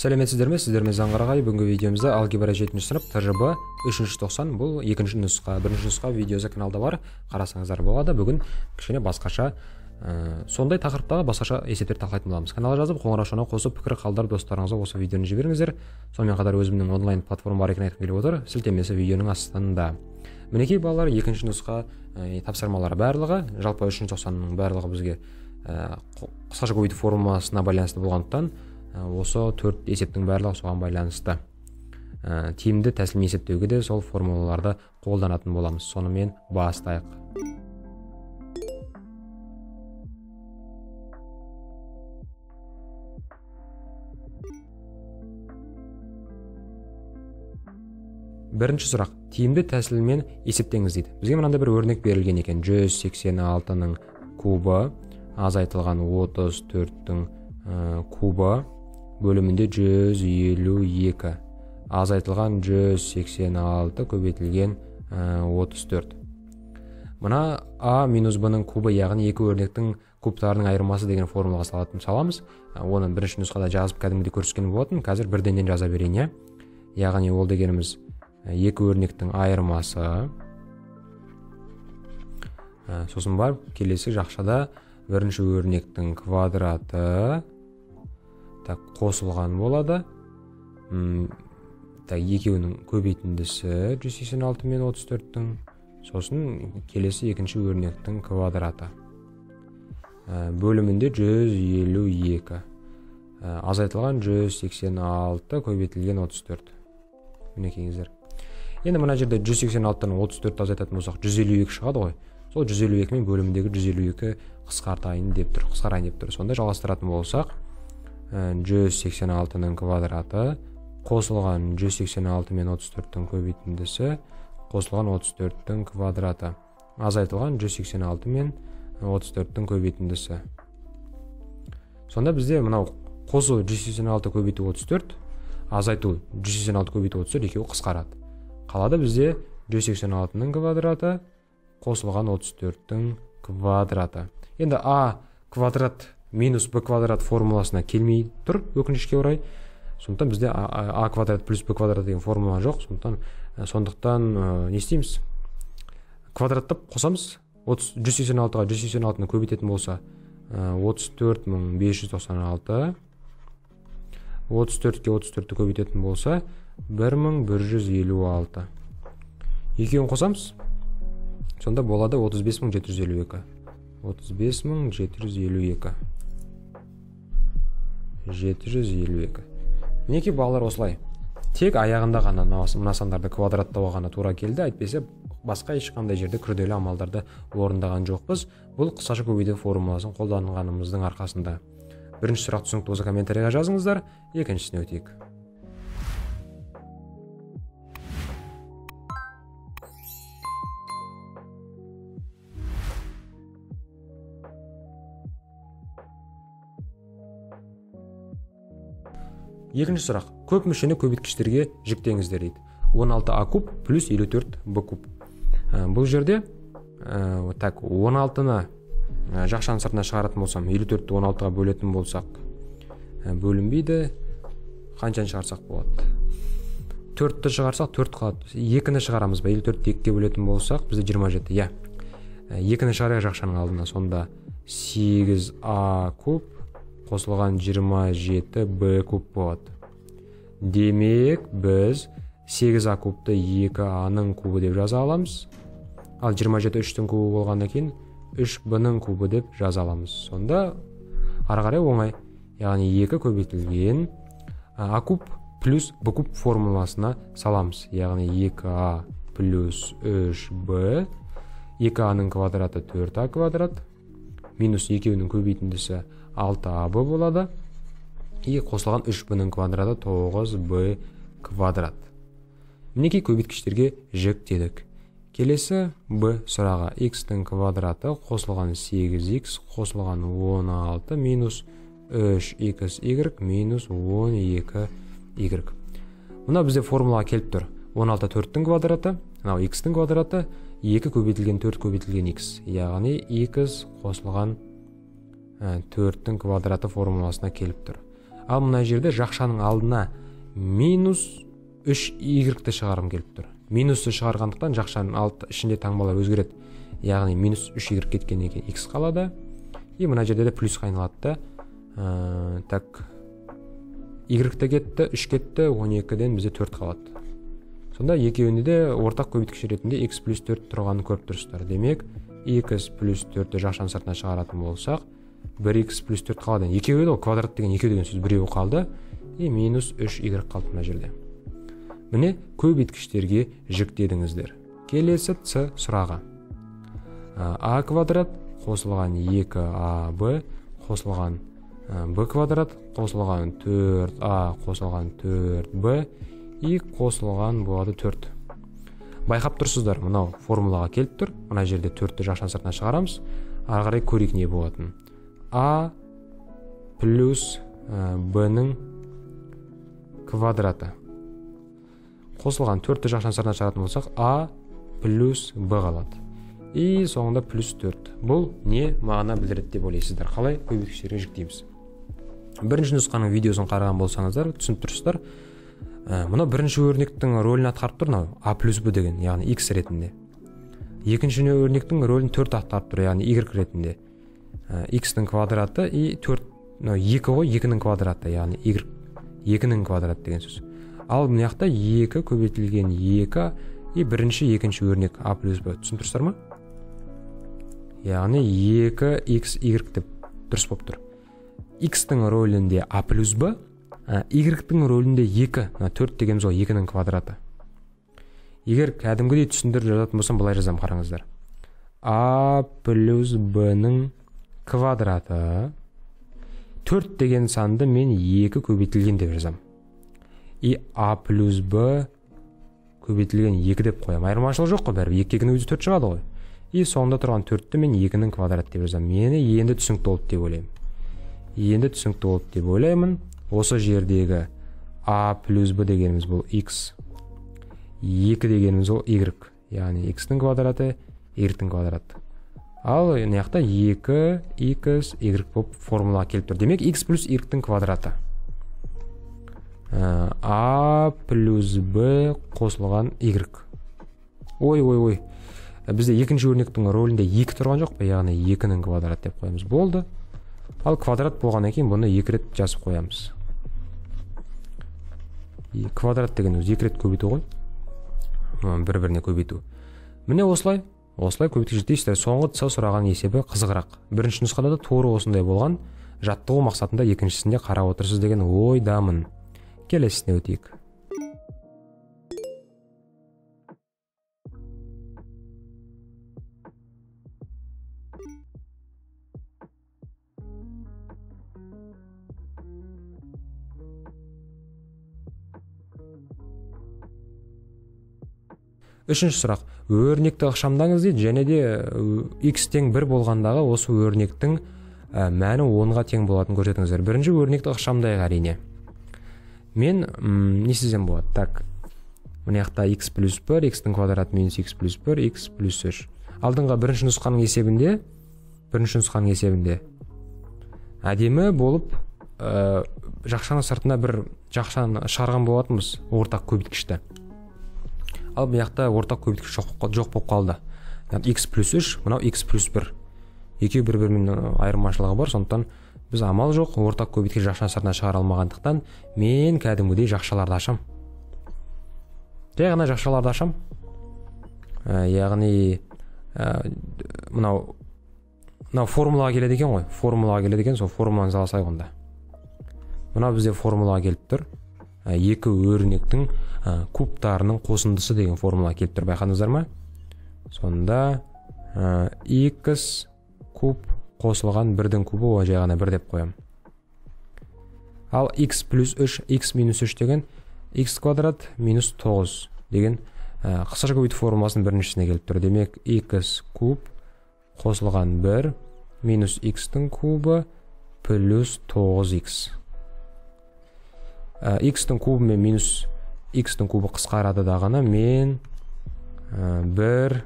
сәлеметсіздер ме? Сіздермен заңғарағай бүгінгі видеомызда алгебра жетінші сынып тжб үшінші тоқсан. Бұл екінші нұсқа. Бірінші нұсқа видеосы каналда бар. Қарасаңыздар болады. Бүгін кішкене басқаша ә, сондай тақырыптағы басқаша есептер талқылайтын боламыз. Каналға жазып қоңырау шана қосып пікір қалдырып достарыңызға осы видеоны жіберіңіздер. Сонымен қатар өзімнің онлайн платформа бар екенін айтқым келіп отыр. Сілтемесі видеоның астында. Мінекей балалар екінші нұсқа ә, тапсырмалар барлығы. Жалпы үшінші тоқсанның барлығы бізге ә, қысқаша көбейту формуласына байланысты болғандықтан осы төрт есептің барлығы соған байланысты. Ә, тиімді тәсілмен есептеуге де сол формулаларды қолданатын боламыз. Сонымен бастайық. Бірінші сұрақ. Тиімді тәсілмен есептеңіз дейді. Бізге мынандай бір өрнек берілген екен. 186-ның кубы азайтылған 34-тің ә, кубы. Бөлімінде 152 азайтылған 186 көбейтілген 34 мына а минус б ның кубы яғни екі өрнектің кубтарының айырмасы деген формулаға салатын саламыз. Оны бірінші нұсқада жазып кәдімгідей көрсеткен болатын. Қазір бірденнен жаза берейін иә. Яғни ол дегеніміз екі өрнектің айырмасы. Сосын барып келесі жақшада бірінші өрнектің квадраты. Так қосылған болады. Так екеуінің көбейтіндісі 186 мен 34-тің сосын келесі екінші өрнектің квадраты. Ә, бөлімінде 152 ә, азайтылған 186 көбейтілген 34 мінекейіңіздер. Енді мына жерде 186-тан 34 азайтатын болсақ 152 шығады ғой. Сол 152 мен бөліміндегі 152 қысқартайын деп тұр қысқарайын деп тұр. Сонда жалғастыратын болсақ 186-ның квадраты қосылған 186 мен 34-тің көбейтіндісі қосылған 34-тің квадраты. Азайтылған 186 мен 34-тің көбейтіндісі. Сонда бізде мынау қосу 186 көбейту 34 азайту 186 көбейту 34 екеуі қысқарады. Қалады бізде 186-ның квадраты қосылған 34-тің квадраты. Енді а квадрат минус б квадрат формуласына келмей тұр өкінішке орай. Сондықтан бізде а, квадрат плюс б квадрат деген формула жоқ. Сондықтан сондықтан ә, не істейміз? Квадраттап қосамыз. Жүз сексен алтыға жүз сексен алтыны көбейтетін болса отыз төрт мың бес жүз тоқсан алты. отыз төртке отыз төртті көбейтетін болса бір мың бір жүз елу алты. екеуін қосамыз. Сонда болады отыз бес мың жеті жүз елу екі. отыз бес мың жеті жүз елу екі. 752 мінекей балалар осылай. Тек аяғында ғана мына сандарды квадраттауға ғана тура келді. Әйтпесе басқа ешқандай жерде күрделі амалдарды орындаған жоқпыз. Бұл қысқаша көбейту формуласын қолданғанымыздың арқасында. Бірінші сұрақ түсінікті болса комментарийға жазыңыздар. Екіншісіне өтейік. Екінші сұрақ. Көп мүшені көбейткіштерге жіктеңіздер дейді. 16 а куб плюс 54 б куб. Ә, бұл жерде ә, так 16-ны ә, жақшаның сыртына шығаратын болсам 54-ті 16-ға бөлетін болсақ ә, бөлінбейді. Қаншаны шығарсақ болады? төртті шығарсақ төрт қалады екіні шығарамыз ба? 54-ті екіге бөлетін болсақ бізде 27 иә. Екіні шығарайық жақшаның алдына. Сонда 8 а куб қосылған 27 б куб болады. Демек біз 8 а кубты 2 аның кубы деп жаза аламыз. Ал 27 үштің кубы болғаннан кейін 3 б-ның кубы деп жаза аламыз. Сонда ары қарай оңай. Яғни 2 көбейтілген а куб плюс б куб формуласына саламыз. Яғни 2а плюс 3b 2а-ның квадраты 4а квадрат минус екеуінің көбейтіндісі алты аб болады. И қосылған үш б-ның квадраты тоғыз б квадрат. Мінекей көбейткіштерге жіктедік келесі б сұрағы. X-тің квадраты қосылған 8x қосылған 16 минус 3xy минус 12y мына бізде формулаға келіп тұр. 16 төрттің квадраты мынау x-тің квадраты 2 көбейтілген 4 көбейтілген x яғни x қосылған төрттің квадраты формуласына келіп тұр. Ал мына жерде жақшаның алдына минус үш y-ті шығарғым келіп тұр. Минусты шығарғандықтан жақшаның алты ішінде таңбалар өзгереді. Яғни минус үш y кеткеннен кейін x қалады. И мына жерде де плюсқа айналады. Да ә, так y те кетті үш кетті он екіден бізде төрт қалады. Сонда екеуінде де ортақ көбейткіш ретінде x плюс төрт тұрғанын көріп тұрсыздар. Демек x плюс төртті жақшаның сыртына шығаратын болсақ бір x плюс төрт қалады. Екеуі еді ғой квадрат деген екеу деген сөз біреуі қалды. И минус үш y қалды мына жерде. Міне көбейткіштерге жіктедіңіздер келесі ц сұрағы. А квадрат қосылған 2 а б қосылған б квадрат қосылған 4 а қосылған 4 б и қосылған болады 4 байқап тұрсыздар мынау формулаға келіп тұр. Мына жерде төртті жақшаның сыртына шығарамыз. Ары қарай көрейік не болатынын. А плюс б ның квадраты. Қосылған төртті жақшаның сыртына шығаратын болсақ а плюс б қалады. И соңында плюс төрт. Бұл не мағына білдіреді деп ойлайсыздар. Қалай көбейткіштерге жіктейміз бірінші нұсқаның видеосын қараған болсаңыздар түсініп тұрсыздар. Ә, мынау бірінші өрнектің рөлін атқарып тұр мынау а плюс б деген яғни x ретінде. Екінші өрнектің рөлін төрт атқарып тұр яғни y ретінде. X-тің квадраты и төрт мынау екі ғой екінің квадраты яғни y екінің квадраты деген сөз. Ал мына жақта екі көбейтілген екі и бірінші екінші өрнек а плюс б. Түсініп тұрсыздар ма? Яғни екі x y деп дұрыс болып тұр. X-тің рөлінде а плюс б y-тің рөлінде екі мына төрт дегеніміз ғой екінің квадраты. Егер кәдімгідей түсіндіріп жазатын болсам былай жазамын қараңыздар. А плюс б ның квадраты төрт деген санды мен екі көбейтілген деп жазамын и а плюс б көбейтілген екі деп қоямын айырмашылық жоқ қой бәрібір. Екі екінің өзі төрт шығады ғой. И соңында тұрған төртті мен екінің квадраты деп жазамын мені енді түсінікті болды деп ойлаймын. Енді түсінікті болды деп ойлаймын. Осы жердегі а плюс б дегеніміз бұл x. Екі дегеніміз ол y. Яғни x-тің квадраты y-тің квадраты. Ал мына жақта екі x y болып формулаға келіп тұр демек x плюс y-тің квадраты. Ә, а плюс б қосылған y ой ой ой. Ә, бізде екінші өрнектің рөлінде екі тұрған жоқ па? Яғни екінің квадрат деп қоямыз. Болды. Ал квадрат болғаннан кейін бұны екі рет жазып қоямыз. Квадрат деген өзі екі рет көбейту ғой. Бір біріне көбейту. Міне осылай. Осылай көбейтіп жетейсіздер соңғы ц сұраған есебі қызығырақ. Бірінші нұсқада да тура осындай болған. Жаттығу мақсатында екіншісінде қарап отырсыз деген ойдамын. Келесіне өтейік. Үшінші сұрақ. Өрнекті ықшамдаңыз дейді және де x тең бір болғандағы осы өрнектің мәні онға тең болатынын көрсетіңіздер. Бірінші өрнекті ықшамдайық әрине. Мен м не істесем болады? Так мына жақта x плюс бір x-тің квадраты минус x плюс бір x плюс үш. Алдыңғы бірінші нұсқаның есебінде бірінші нұсқаның есебінде. Әдемі болып ә, жақшаның сыртына бір жақшаны шығарған болатынбыз ортақ көбейткішті. Ал мына жақта ортақ көбейткіш жоқ, болып қалды. X плюс үш мынау x плюс бір. Екеуі бір бірімен айырмашылығы бар сондықтан біз амал жоқ ортақ көбейткіш жақшаның сыртына шығара алмағандықтан мен кәдімгідей жақшаларды ашам. Жай ғана жақшаларды ашам. Ә, яғни ә, мынау мынау формулаға келеді екен ғой. Формулаға келеді екен сол формуланы салсайық онда. Мынау бізде формулаға келіп тұр. Екі өрнектің ә, кубтарының қосындысы деген формула келіп тұр байқадыңыздар ма? Сонда ә, x куб қосылған бірдің кубы ол жай ғана бір деп қоямын. Ал x плюс үш x минус үш деген x квадрат минус тоғыз деген ә, көбейту формуласының біріншісіне келіп тұр. Демек x куб қосылған бір минус x-тің кубы плюс тоғыз x ә, x-тің кубы мен минус x-тің кубы қысқарады ғана мен ә, бір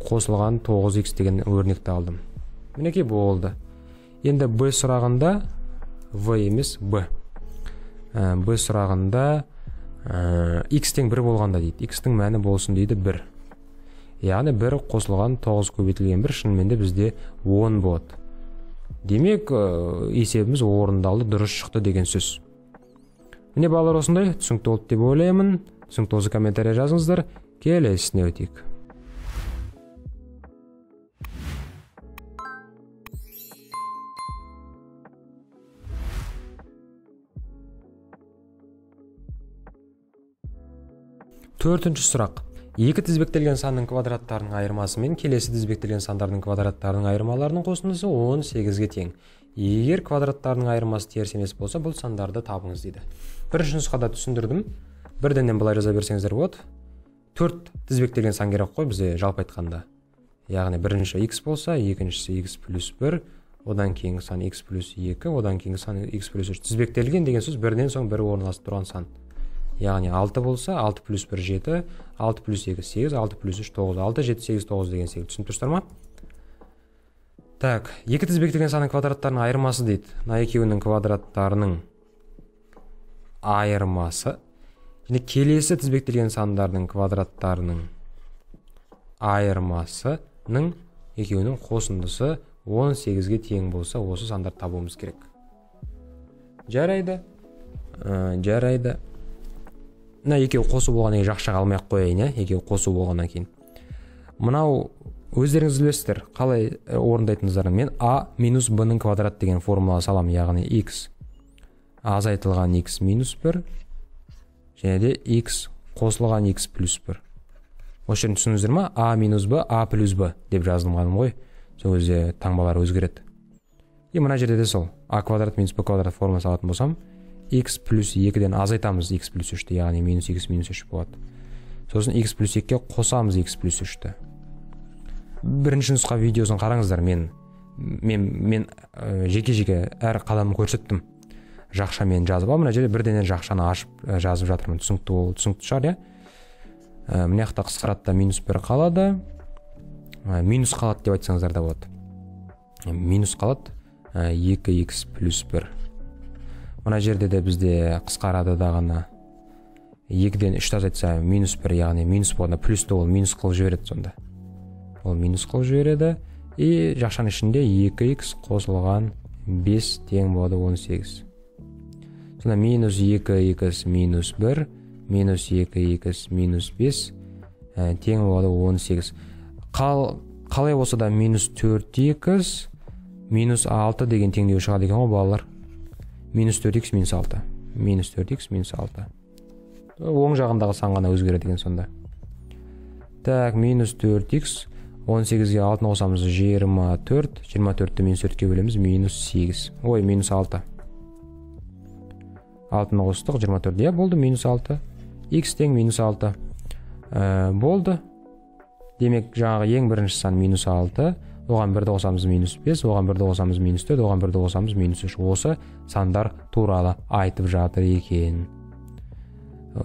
қосылған 9x деген өрнекті алдым. Мінекей болды. Енді б сұрағында в емес б. Ә, б сұрағында x тең бір болғанда дейді. X тің мәні болсын дейді бір. Яғни бір қосылған тоғыз көбейтілген бір шынымен де бізде он болады демек есебіміз орындалды дұрыс шықты деген сөз. Міне балалар осындай. Түсінікті болды деп ойлаймын. Түсінікті болса комментарий жазыңыздар. Келесісіне өтейік. Төртінші сұрақ. Екі тізбектелген санның квадраттарының айырмасы мен келесі тізбектелген сандардың квадраттарының айырмаларының қосындысы 18-ге тең. Егер квадраттарының айырмасы теріс емес болса бұл сандарды табыңыз дейді. Бірінші нұсқада түсіндірдім. Бірденен былай жаза берсеңіздер болады. Төрт тізбектелген сан керек қой бізде жалпы айтқанда. Яғни бірінші x болса екіншісі x плюс бір одан кейінгі сан x плюс екі одан кейінгі сан x плюс үш. Тізбектелген деген сөз бірінен соң бірі орналасып тұрған сан. Яғни алты болса алты плюс бір жеті алты плюс екі сегіз алты плюс үш тоғыз алты жеті сегіз тоғыз деген секілді. Түсініп тұрсыздар ма? Так екі тізбектелген санның квадраттарының айырмасы дейді. Мына екеуінің квадраттарының айырмасы. Және келесі тізбектелген сандардың квадраттарының айырмасының екеуінің қосындысы 18-ге тең болса осы сандарды табуымыз керек. Жарайды. Ә, жарайды. Мына екеуі қосу болғаннан кейін жақшаға алмай ақ қояйын иә? Екеуі қосу болғаннан кейін. Мынау өздеріңіз білесіздер қалай орындайтыныңыздарды мен а минус б ның квадрат деген формула саламын яғни x. Азайтылған x минус бір және де x қосылған x плюс бір. Осы жерін түсіндіңіздер ма? А минус б а плюс б деп жаздым ғой. Сол кезде таңбалар өзгереді. И мына жерде де сол. А квадрат минус б квадрат формула салатын болсам x плюс екіден азайтамыз x плюс үшті яғни минус x минус үш болады. Сосын x плюс екіге қосамыз x плюс үшті. Бірінші нұсқа видеосын қараңыздар. Мен мен мен ә, жеке жеке әр қадамын көрсеттім. Жақшамен жазып ал мына жерде бірденен жақшаны ашып жазып жатырмын. Түсінікті ол түсінікті шығар иә? Ә, мына жақта қысқарады да минус бір қалады. Ә, минус қалады деп айтсаңыздар да болады. Минус қалады. Екі х плюс бір. Мына жерде де бізде қысқарады дағыны екіден үшті азайтса минус бір яғни минус болғанда плюсті ол минус қылып жібереді сонда. Ол минус қылып жібереді. И жақшаның ішінде 2х қосылған 5 тең болады 18 сонда минус 2х минус 1 минус 2х минус 5 ә, тең болады 18 Қал, қалай болса да минус 4х минус 6 деген теңдеу шығады екен ғой балалар. Минус төрт х минус алты. Минус төрт х минус алты. Оң жағындағы сан ғана өзгереді екен сонда. Так минус төрт х он сегізге алтыны қосамыз жиырма төрт жиырма төртті минус төртке бөлеміз минус сегіз. Ой минус алты. Алтыны қостық жиырма төрт. Иә болды минус алты. Х тең минус алты. Ә, болды. Демек жаңағы ең бірінші сан минус алты. Оған бірді қосамыз минус бес. Оған бірді қосамыз минус төрт. Оған бірді қосамыз минус үш. Осы сандар туралы айтып жатыр екен.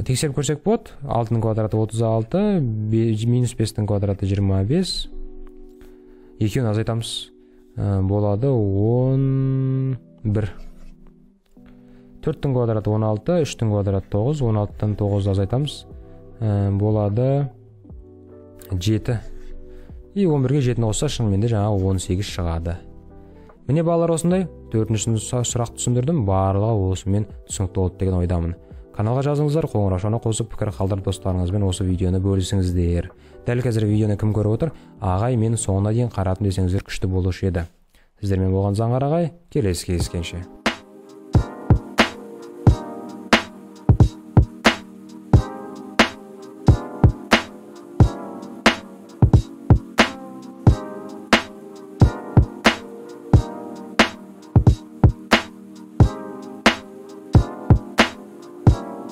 Тексеріп көрсек болады алтының квадраты отыз алты минус бестің квадраты жиырма бес. Екеуін азайтамыз. Ә, болады он бір. Төрттің квадраты он алты үштің квадраты тоғыз он алтыдан тоғызды азайтамыз. Ә, болады жеті. И он бірге жетіні қосса шынымен де жаңағы он сегіз шығады. Міне балалар осындай. Төртінші сұрақ түсіндірдім. Барлығы осымен түсінікті болды деген ойдамын. Каналға жазыңыздар қоңыраушаны қосып пікір қалдырып достарыңызбен осы видеоны бөлісіңіздер. Дәл қазір видеоны кім көріп отыр? Ағай мен соңына дейін қарадым десеңіздер күшті болушы еді. Сіздермен болған заңғар ағай келесі кездескенше.